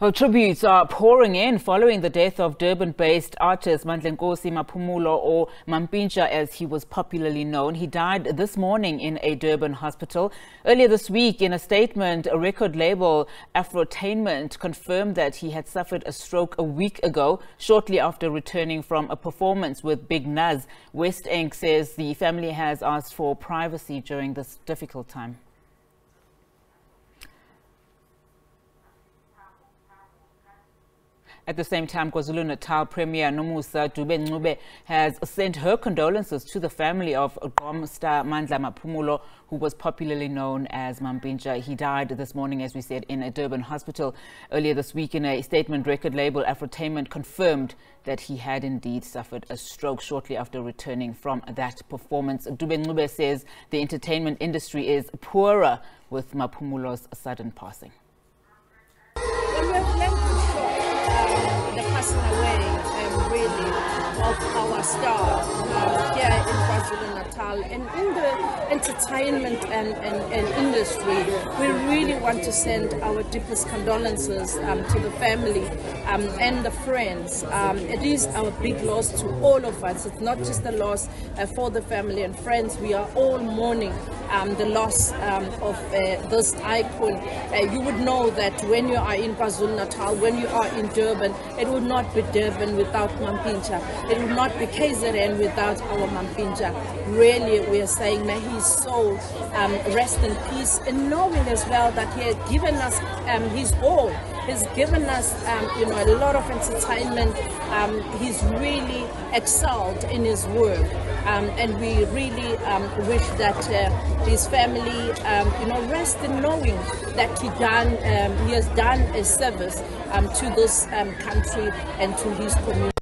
Well, tributes are pouring in following the death of Durban-based artist Mandlenkosi Maphumulo or Mampintsha as he was popularly known. He died this morning in a Durban hospital. Earlier this week, in a statement, a record label, Afrotainment, confirmed that he had suffered a stroke a week ago, shortly after returning from a performance with Big Nuz. West Ink says the family has asked for privacy during this difficult time. At the same time, KwaZulu-Natal Premier Nomusa Dube Ncube has sent her condolences to the family of Gqom star Mandla Maphumulo, who was popularly known as Mampintsha. He died this morning, as we said, in a Durban hospital. Earlier this week, in a statement, record label Afrotainment confirmed that he had indeed suffered a stroke shortly after returning from that performance. Dube Ncube says the entertainment industry is poorer with Maphumulo's sudden passing star. Uh, here in KwaZulu-Natal and in the entertainment and, and, and, industry. We really want to send our deepest condolences um, to the family um, and the friends. Um, it is our big loss to all of us. It's not just a loss uh, for the family and friends. We are all mourning um, the loss um, of uh, this icon uh, you would know that when you are in KwaZulu-Natal when you are in Durban it would not be Durban without Mampintsha it would not be KZN without our Mampintsha. Really, we are saying may his soul um, rest in peace and knowing as well that he had given us um, his all. He's given us, um, you know, a lot of entertainment. Um, he's really excelled in his work. And we really wish that uh, his family, um, you know, rest in knowing that he done, um, he has done a service um, to this country and to his community.